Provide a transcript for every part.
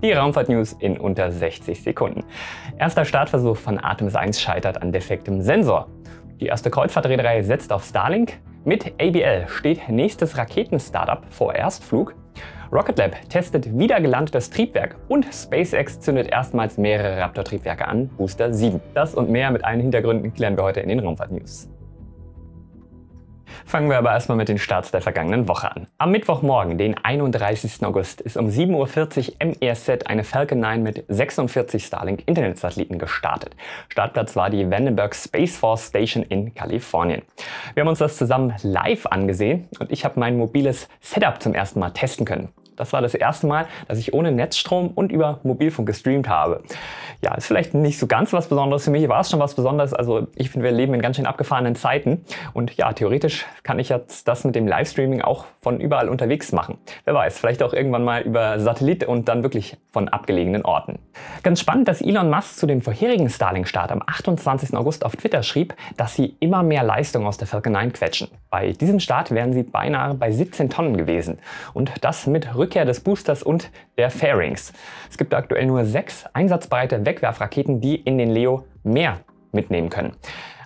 Die Raumfahrt-News in unter 60 Sekunden. Erster Startversuch von Artemis 1 scheitert an defektem Sensor. Die erste Kreuzfahrtreederei setzt auf Starlink. Mit ABL steht nächstes Raketen-Startup vor Erstflug. Rocket Lab testet wieder gelandetes Triebwerk und SpaceX zündet erstmals mehrere Raptor-Triebwerke an, Booster 7. Das und mehr mit allen Hintergründen klären wir heute in den Raumfahrt-News. Fangen wir aber erstmal mit den Starts der vergangenen Woche an. Am Mittwochmorgen, den 31. August, ist um 7.40 Uhr MERZ eine Falcon 9 mit 46 Starlink Internetsatelliten gestartet. Startplatz war die Vandenberg Space Force Station in Kalifornien. Wir haben uns das zusammen live angesehen und ich habe mein mobiles Setup zum ersten Mal testen können. Das war das erste Mal, dass ich ohne Netzstrom und über Mobilfunk gestreamt habe. Ja, ist vielleicht nicht so ganz was Besonderes. Für mich war es schon was Besonderes. Also ich finde, wir leben in ganz schön abgefahrenen Zeiten. Und ja, theoretisch kann ich jetzt das mit dem Livestreaming auch von überall unterwegs machen. Wer weiß, vielleicht auch irgendwann mal über Satellit und dann wirklich von abgelegenen Orten. Ganz spannend, dass Elon Musk zu dem vorherigen Starlink-Start am 28. August auf Twitter schrieb, dass sie immer mehr Leistung aus der Falcon 9 quetschen. Bei diesem Start wären sie beinahe bei 17 Tonnen gewesen. Und das mit Rück Rückkehr des Boosters und der Fairings. Es gibt aktuell nur sechs einsatzbereite Wegwerfraketen, die in den Leo mehr mitnehmen können.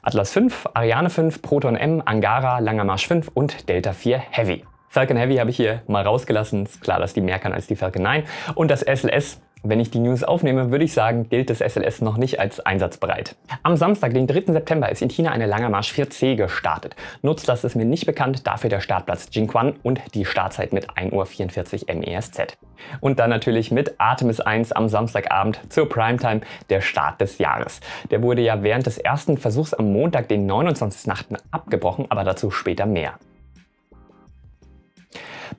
Atlas 5, Ariane 5, Proton M, Angara, Langer Marsch 5 und Delta 4 Heavy. Falcon Heavy habe ich hier mal rausgelassen. Ist klar, dass die mehr kann als die Falcon 9. Und das SLS wenn ich die News aufnehme, würde ich sagen, gilt das SLS noch nicht als einsatzbereit. Am Samstag, den 3. September, ist in China eine Langer Marsch 4C gestartet. Nutzlast ist mir nicht bekannt, dafür der Startplatz Jingquan und die Startzeit mit 1.44 Uhr MESZ. Und dann natürlich mit Artemis 1 am Samstagabend zur Primetime der Start des Jahres. Der wurde ja während des ersten Versuchs am Montag, den 29.8. abgebrochen, aber dazu später mehr.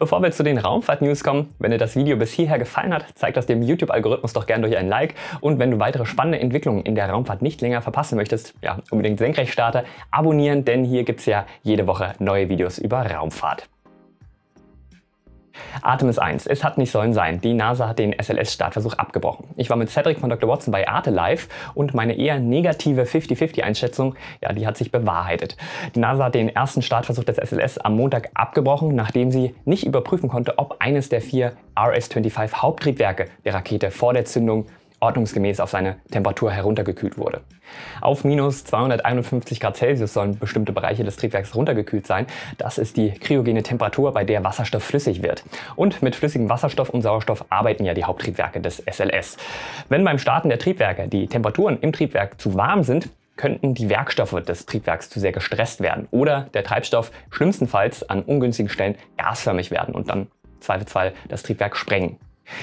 Bevor wir zu den Raumfahrt-News kommen, wenn dir das Video bis hierher gefallen hat, zeig das dem YouTube-Algorithmus doch gerne durch ein Like. Und wenn du weitere spannende Entwicklungen in der Raumfahrt nicht länger verpassen möchtest, ja, unbedingt Senkrechtstarter abonnieren, denn hier gibt es ja jede Woche neue Videos über Raumfahrt. Artemis 1. Es hat nicht sollen sein. Die NASA hat den SLS-Startversuch abgebrochen. Ich war mit Cedric von Dr. Watson bei Arte Live und meine eher negative 50-50-Einschätzung, ja, die hat sich bewahrheitet. Die NASA hat den ersten Startversuch des SLS am Montag abgebrochen, nachdem sie nicht überprüfen konnte, ob eines der vier RS-25 Haupttriebwerke der Rakete vor der Zündung ordnungsgemäß auf seine Temperatur heruntergekühlt wurde. Auf minus 251 Grad Celsius sollen bestimmte Bereiche des Triebwerks runtergekühlt sein. Das ist die kryogene Temperatur, bei der Wasserstoff flüssig wird. Und mit flüssigem Wasserstoff und Sauerstoff arbeiten ja die Haupttriebwerke des SLS. Wenn beim Starten der Triebwerke die Temperaturen im Triebwerk zu warm sind, könnten die Werkstoffe des Triebwerks zu sehr gestresst werden oder der Treibstoff schlimmstenfalls an ungünstigen Stellen gasförmig werden und dann Zweifelsfall das Triebwerk sprengen.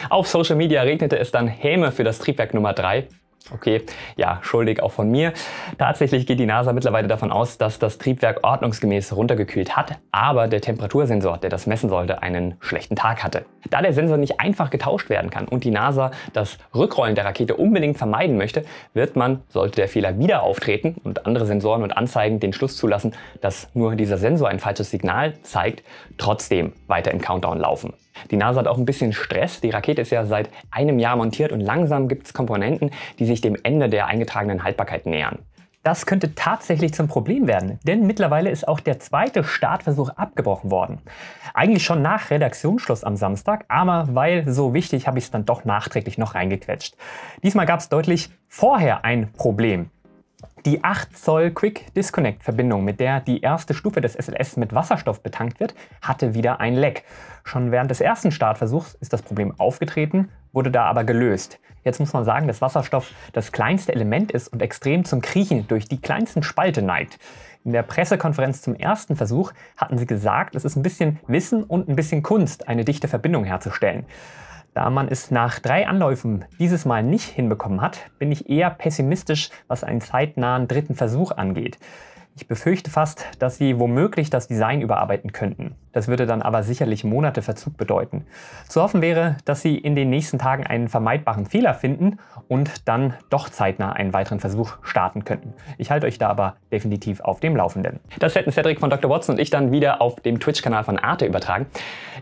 Auf Social Media regnete es dann Häme für das Triebwerk Nummer 3 Okay, ja, schuldig auch von mir. Tatsächlich geht die NASA mittlerweile davon aus, dass das Triebwerk ordnungsgemäß runtergekühlt hat, aber der Temperatursensor, der das messen sollte, einen schlechten Tag hatte. Da der Sensor nicht einfach getauscht werden kann und die NASA das Rückrollen der Rakete unbedingt vermeiden möchte, wird man, sollte der Fehler wieder auftreten und andere Sensoren und Anzeigen den Schluss zulassen, dass nur dieser Sensor ein falsches Signal zeigt, trotzdem weiter im Countdown laufen. Die NASA hat auch ein bisschen Stress. Die Rakete ist ja seit einem Jahr montiert und langsam gibt es Komponenten, die sich dem Ende der eingetragenen Haltbarkeit nähern. Das könnte tatsächlich zum Problem werden, denn mittlerweile ist auch der zweite Startversuch abgebrochen worden. Eigentlich schon nach Redaktionsschluss am Samstag, aber weil so wichtig, habe ich es dann doch nachträglich noch reingequetscht. Diesmal gab es deutlich vorher ein Problem. Die 8 Zoll Quick Disconnect Verbindung, mit der die erste Stufe des SLS mit Wasserstoff betankt wird, hatte wieder ein Leck. Schon während des ersten Startversuchs ist das Problem aufgetreten, wurde da aber gelöst. Jetzt muss man sagen, dass Wasserstoff das kleinste Element ist und extrem zum Kriechen durch die kleinsten Spalte neigt. In der Pressekonferenz zum ersten Versuch hatten sie gesagt, es ist ein bisschen Wissen und ein bisschen Kunst, eine dichte Verbindung herzustellen. Da man es nach drei Anläufen dieses Mal nicht hinbekommen hat, bin ich eher pessimistisch, was einen zeitnahen dritten Versuch angeht. Ich befürchte fast, dass sie womöglich das Design überarbeiten könnten. Das würde dann aber sicherlich Monate Verzug bedeuten. Zu hoffen wäre, dass sie in den nächsten Tagen einen vermeidbaren Fehler finden und dann doch zeitnah einen weiteren Versuch starten könnten. Ich halte euch da aber definitiv auf dem Laufenden. Das hätten Cedric von Dr. Watson und ich dann wieder auf dem Twitch-Kanal von Arte übertragen.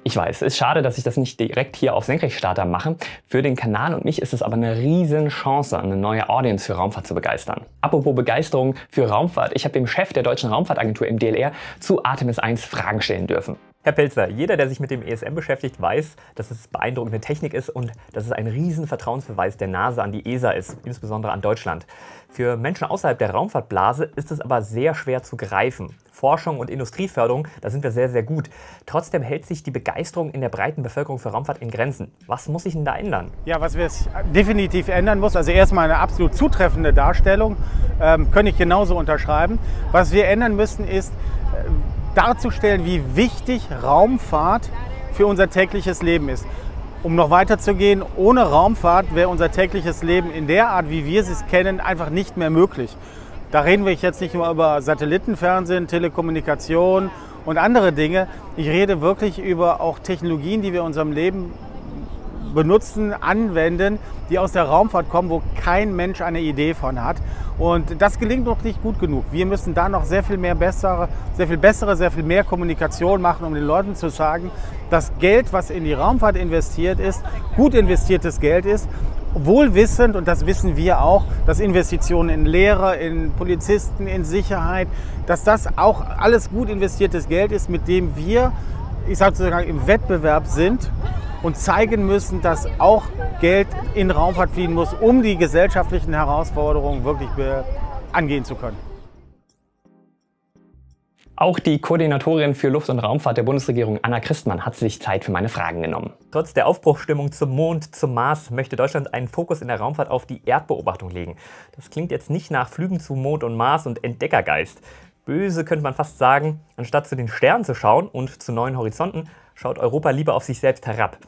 Ich weiß, es ist schade, dass ich das nicht direkt hier auf Senkrechtstarter mache. Für den Kanal und mich ist es aber eine riesen Chance, eine neue Audience für Raumfahrt zu begeistern. Apropos Begeisterung für Raumfahrt, ich habe dem Chef der Deutschen Raumfahrtagentur im DLR zu Artemis 1 Fragen stellen dürfen. Herr Pelzer, jeder, der sich mit dem ESM beschäftigt, weiß, dass es beeindruckende Technik ist und dass es ein riesen Vertrauensbeweis der NASA an die ESA ist, insbesondere an Deutschland. Für Menschen außerhalb der Raumfahrtblase ist es aber sehr schwer zu greifen. Forschung und Industrieförderung, da sind wir sehr, sehr gut. Trotzdem hält sich die Begeisterung in der breiten Bevölkerung für Raumfahrt in Grenzen. Was muss sich denn da ändern? Ja, was wir definitiv ändern muss, also erstmal eine absolut zutreffende Darstellung, ähm, könnte ich genauso unterschreiben. Was wir ändern müssen, ist, äh, darzustellen, wie wichtig Raumfahrt für unser tägliches Leben ist. Um noch weiter zu gehen, ohne Raumfahrt wäre unser tägliches Leben in der Art, wie wir es kennen, einfach nicht mehr möglich. Da reden wir jetzt nicht nur über Satellitenfernsehen, Telekommunikation und andere Dinge. Ich rede wirklich über auch Technologien, die wir in unserem Leben benutzen, anwenden, die aus der Raumfahrt kommen, wo kein Mensch eine Idee von hat. Und das gelingt noch nicht gut genug. Wir müssen da noch sehr viel mehr bessere, sehr viel bessere, sehr viel mehr Kommunikation machen, um den Leuten zu sagen, dass Geld, was in die Raumfahrt investiert ist, gut investiertes Geld ist. Wohl wissend, und das wissen wir auch, dass Investitionen in Lehrer, in Polizisten, in Sicherheit, dass das auch alles gut investiertes Geld ist, mit dem wir, ich sage sozusagen, im Wettbewerb sind und zeigen müssen, dass auch Geld in Raumfahrt fliegen muss, um die gesellschaftlichen Herausforderungen wirklich angehen zu können. Auch die Koordinatorin für Luft- und Raumfahrt der Bundesregierung, Anna Christmann, hat sich Zeit für meine Fragen genommen. Trotz der Aufbruchstimmung zum Mond, zum Mars, möchte Deutschland einen Fokus in der Raumfahrt auf die Erdbeobachtung legen. Das klingt jetzt nicht nach Flügen zu Mond und Mars und Entdeckergeist. Böse könnte man fast sagen, anstatt zu den Sternen zu schauen und zu neuen Horizonten, schaut Europa lieber auf sich selbst herab.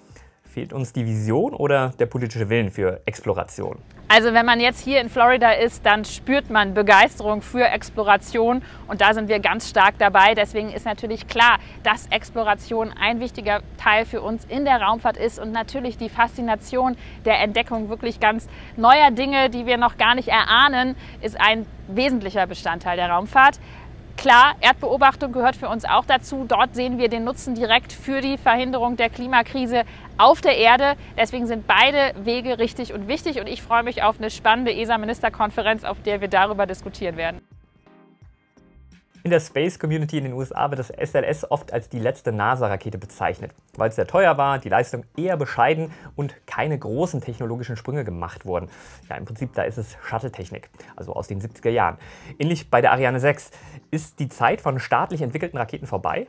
Fehlt uns die Vision oder der politische Willen für Exploration? Also wenn man jetzt hier in Florida ist, dann spürt man Begeisterung für Exploration und da sind wir ganz stark dabei. Deswegen ist natürlich klar, dass Exploration ein wichtiger Teil für uns in der Raumfahrt ist und natürlich die Faszination der Entdeckung wirklich ganz neuer Dinge, die wir noch gar nicht erahnen, ist ein wesentlicher Bestandteil der Raumfahrt. Klar, Erdbeobachtung gehört für uns auch dazu. Dort sehen wir den Nutzen direkt für die Verhinderung der Klimakrise auf der Erde. Deswegen sind beide Wege richtig und wichtig und ich freue mich auf eine spannende ESA-Ministerkonferenz, auf der wir darüber diskutieren werden. In der Space Community in den USA wird das SLS oft als die letzte NASA-Rakete bezeichnet, weil es sehr teuer war, die Leistung eher bescheiden und keine großen technologischen Sprünge gemacht wurden. Ja, im Prinzip da ist es Shuttle-Technik, also aus den 70er Jahren. Ähnlich bei der Ariane 6. Ist die Zeit von staatlich entwickelten Raketen vorbei?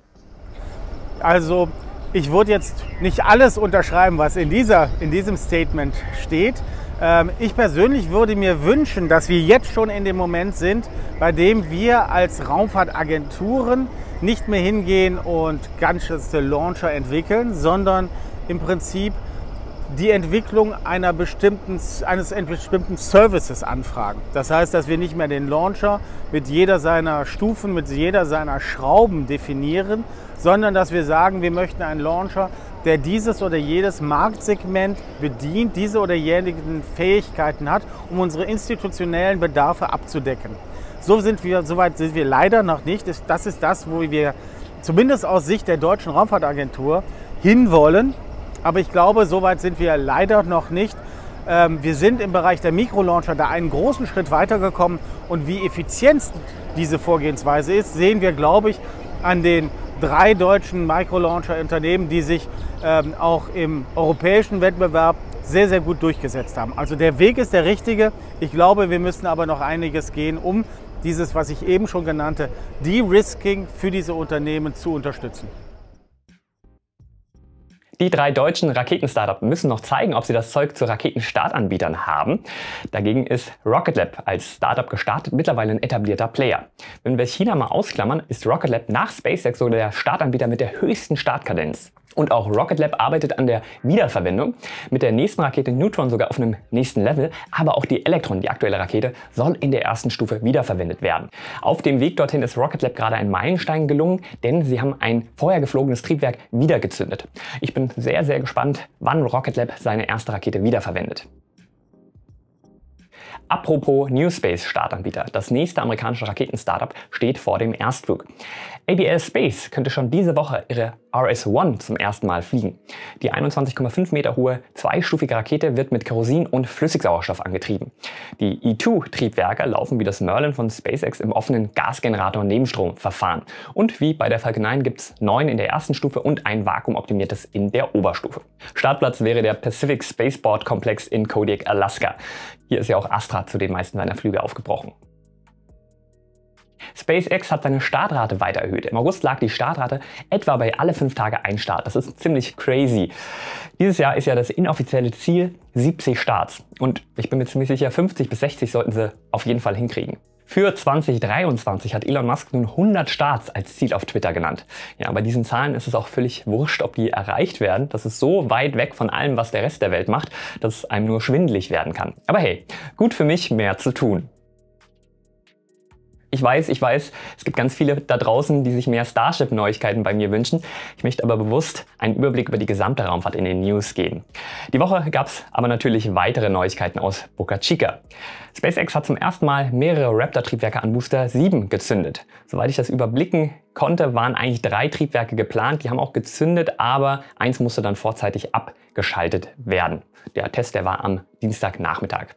Also ich würde jetzt nicht alles unterschreiben, was in, dieser, in diesem Statement steht. Ähm, ich persönlich würde mir wünschen, dass wir jetzt schon in dem Moment sind, bei dem wir als Raumfahrtagenturen nicht mehr hingehen und ganze Launcher entwickeln, sondern im Prinzip die Entwicklung einer bestimmten, eines bestimmten Services anfragen. Das heißt, dass wir nicht mehr den Launcher mit jeder seiner Stufen, mit jeder seiner Schrauben definieren, sondern dass wir sagen, wir möchten einen Launcher, der dieses oder jedes Marktsegment bedient, diese oder jenigen Fähigkeiten hat, um unsere institutionellen Bedarfe abzudecken. So sind wir, soweit sind wir leider noch nicht. Das ist das, wo wir zumindest aus Sicht der Deutschen Raumfahrtagentur hinwollen. Aber ich glaube, soweit sind wir leider noch nicht. Ähm, wir sind im Bereich der Mikrolauncher da einen großen Schritt weitergekommen und wie effizient diese Vorgehensweise ist, sehen wir, glaube ich, an den drei deutschen Microlauncher-Unternehmen, die sich ähm, auch im europäischen Wettbewerb sehr, sehr gut durchgesetzt haben. Also der Weg ist der richtige. Ich glaube, wir müssen aber noch einiges gehen, um dieses, was ich eben schon genannte, De-Risking für diese Unternehmen zu unterstützen. Die drei deutschen Raketenstartups müssen noch zeigen, ob sie das Zeug zu Raketenstartanbietern haben. Dagegen ist Rocket Lab als Startup gestartet mittlerweile ein etablierter Player. Wenn wir China mal ausklammern, ist Rocket Lab nach SpaceX sogar der Startanbieter mit der höchsten Startkadenz. Und auch Rocket Lab arbeitet an der Wiederverwendung. Mit der nächsten Rakete Neutron sogar auf einem nächsten Level. Aber auch die Electron, die aktuelle Rakete, soll in der ersten Stufe wiederverwendet werden. Auf dem Weg dorthin ist Rocket Lab gerade ein Meilenstein gelungen, denn sie haben ein vorher geflogenes Triebwerk wiedergezündet. Ich bin sehr, sehr gespannt, wann Rocket Lab seine erste Rakete wiederverwendet. Apropos New Space Startanbieter. Das nächste amerikanische Raketen-Startup steht vor dem Erstflug. ABL Space könnte schon diese Woche ihre RS-1 zum ersten Mal fliegen. Die 21,5 Meter hohe zweistufige Rakete wird mit Kerosin und Flüssigsauerstoff angetrieben. Die E2-Triebwerke laufen wie das Merlin von SpaceX im offenen Gasgenerator-Nebenstromverfahren. Und wie bei der Falcon 9 gibt es neun in der ersten Stufe und ein vakuumoptimiertes in der Oberstufe. Startplatz wäre der Pacific Spaceport Komplex in Kodiak, Alaska. Hier ist ja auch Astra zu den meisten seiner Flüge aufgebrochen. SpaceX hat seine Startrate weiter erhöht. Im August lag die Startrate etwa bei alle fünf Tage ein Start. Das ist ziemlich crazy. Dieses Jahr ist ja das inoffizielle Ziel 70 Starts. Und ich bin mir ziemlich sicher, 50 bis 60 sollten sie auf jeden Fall hinkriegen. Für 2023 hat Elon Musk nun 100 Starts als Ziel auf Twitter genannt. Ja, bei diesen Zahlen ist es auch völlig wurscht, ob die erreicht werden. Das ist so weit weg von allem, was der Rest der Welt macht, dass es einem nur schwindelig werden kann. Aber hey, gut für mich, mehr zu tun. Ich weiß, ich weiß, es gibt ganz viele da draußen, die sich mehr Starship-Neuigkeiten bei mir wünschen. Ich möchte aber bewusst einen Überblick über die gesamte Raumfahrt in den News geben. Die Woche gab es aber natürlich weitere Neuigkeiten aus Boca Chica. SpaceX hat zum ersten Mal mehrere Raptor-Triebwerke an Booster 7 gezündet. Soweit ich das überblicken konnte, waren eigentlich drei Triebwerke geplant. Die haben auch gezündet, aber eins musste dann vorzeitig abgeschaltet werden. Der Test, der war am Dienstagnachmittag.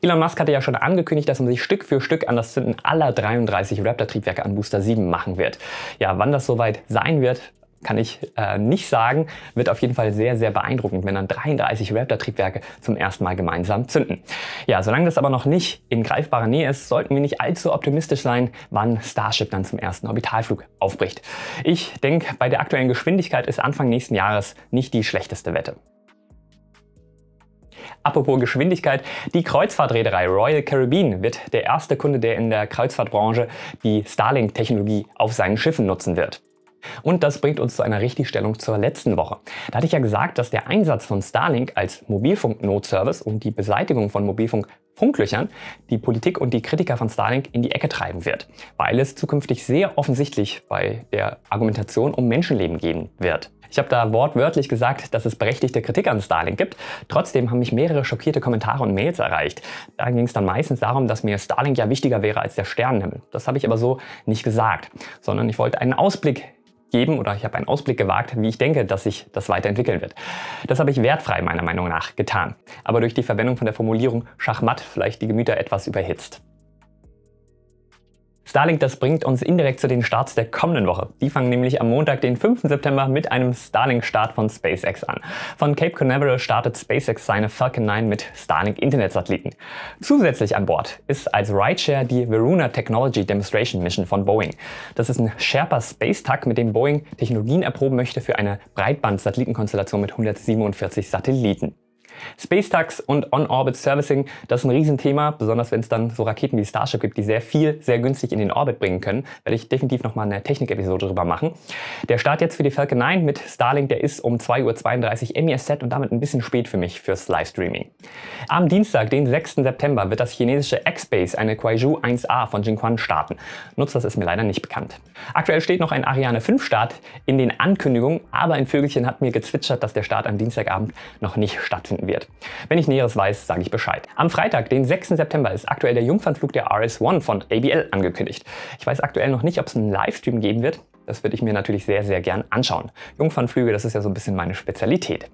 Elon Musk hatte ja schon angekündigt, dass man sich Stück für Stück an das Zünden aller 33 Raptor-Triebwerke an Booster 7 machen wird. Ja, wann das soweit sein wird, kann ich äh, nicht sagen. Wird auf jeden Fall sehr, sehr beeindruckend, wenn dann 33 Raptor-Triebwerke zum ersten Mal gemeinsam zünden. Ja, solange das aber noch nicht in greifbarer Nähe ist, sollten wir nicht allzu optimistisch sein, wann Starship dann zum ersten Orbitalflug aufbricht. Ich denke, bei der aktuellen Geschwindigkeit ist Anfang nächsten Jahres nicht die schlechteste Wette. Apropos Geschwindigkeit, die Kreuzfahrtreederei Royal Caribbean wird der erste Kunde, der in der Kreuzfahrtbranche die Starlink-Technologie auf seinen Schiffen nutzen wird. Und das bringt uns zu einer Richtigstellung zur letzten Woche. Da hatte ich ja gesagt, dass der Einsatz von Starlink als Mobilfunk-Notservice und die Beseitigung von Mobilfunk-Funklöchern die Politik und die Kritiker von Starlink in die Ecke treiben wird, weil es zukünftig sehr offensichtlich bei der Argumentation um Menschenleben gehen wird. Ich habe da wortwörtlich gesagt, dass es berechtigte Kritik an Starlink gibt. Trotzdem haben mich mehrere schockierte Kommentare und Mails erreicht. Da ging es dann meistens darum, dass mir Starlink ja wichtiger wäre als der Sternenhimmel. Das habe ich aber so nicht gesagt, sondern ich wollte einen Ausblick geben oder ich habe einen Ausblick gewagt, wie ich denke, dass sich das weiterentwickeln wird. Das habe ich wertfrei meiner Meinung nach getan, aber durch die Verwendung von der Formulierung Schachmatt vielleicht die Gemüter etwas überhitzt. Starlink, das bringt uns indirekt zu den Starts der kommenden Woche. Die fangen nämlich am Montag, den 5. September, mit einem Starlink-Start von SpaceX an. Von Cape Canaveral startet SpaceX seine Falcon 9 mit Starlink-Internetsatelliten. Zusätzlich an Bord ist als Rideshare die Varuna Technology Demonstration Mission von Boeing. Das ist ein Sherpa Space Tug, mit dem Boeing Technologien erproben möchte für eine Breitband-Satellitenkonstellation mit 147 Satelliten. Space Tags und On-Orbit Servicing, das ist ein Riesenthema, besonders wenn es dann so Raketen wie Starship gibt, die sehr viel, sehr günstig in den Orbit bringen können. Werde ich definitiv nochmal eine Technik-Episode drüber machen. Der Start jetzt für die Falcon 9 mit Starlink, der ist um 2.32 Uhr MESZ und damit ein bisschen spät für mich fürs Livestreaming. Am Dienstag, den 6. September, wird das chinesische X-Base, eine Kuaizhou 1A von Jinquan starten. Nutzer ist mir leider nicht bekannt. Aktuell steht noch ein Ariane 5 Start in den Ankündigungen, aber ein Vögelchen hat mir gezwitschert, dass der Start am Dienstagabend noch nicht stattfinden wird. Wenn ich Näheres weiß, sage ich Bescheid. Am Freitag, den 6. September, ist aktuell der Jungfernflug der RS-1 von ABL angekündigt. Ich weiß aktuell noch nicht, ob es einen Livestream geben wird. Das würde ich mir natürlich sehr, sehr gern anschauen. Jungfernflüge, das ist ja so ein bisschen meine Spezialität.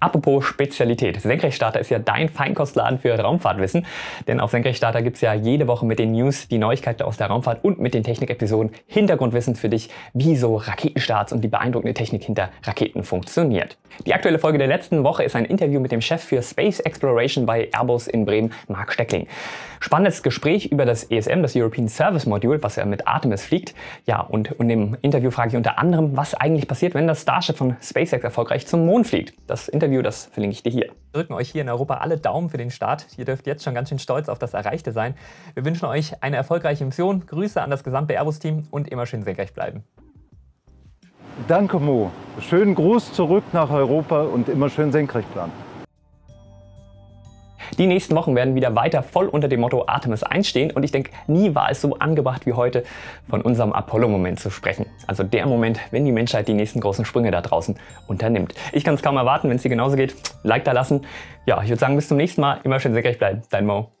Apropos Spezialität. Senkrechtstarter ist ja dein Feinkostladen für Raumfahrtwissen. Denn auf Senkrechtstarter gibt es ja jede Woche mit den News, die Neuigkeiten aus der Raumfahrt und mit den Technikepisoden Hintergrundwissen für dich, wie so Raketenstarts und die beeindruckende Technik hinter Raketen funktioniert. Die aktuelle Folge der letzten Woche ist ein Interview mit dem Chef für Space Exploration bei Airbus in Bremen, Marc Steckling. Spannendes Gespräch über das ESM, das European Service Module, was ja mit Artemis fliegt. Ja, und in dem Interview frage ich unter anderem, was eigentlich passiert, wenn das Starship von SpaceX erfolgreich zum Mond fliegt. Das Interview, das verlinke ich dir hier. Wir drücken euch hier in Europa alle Daumen für den Start. Ihr dürft jetzt schon ganz schön stolz auf das Erreichte sein. Wir wünschen euch eine erfolgreiche Mission. Grüße an das gesamte Airbus-Team und immer schön senkrecht bleiben. Danke, Mo. Schönen Gruß zurück nach Europa und immer schön senkrecht bleiben. Die nächsten Wochen werden wieder weiter voll unter dem Motto Artemis einstehen und ich denke, nie war es so angebracht wie heute, von unserem Apollo-Moment zu sprechen. Also der Moment, wenn die Menschheit die nächsten großen Sprünge da draußen unternimmt. Ich kann es kaum erwarten, wenn es dir genauso geht. Like da lassen. Ja, ich würde sagen, bis zum nächsten Mal. Immer schön senkrecht bleiben. Dein Mo.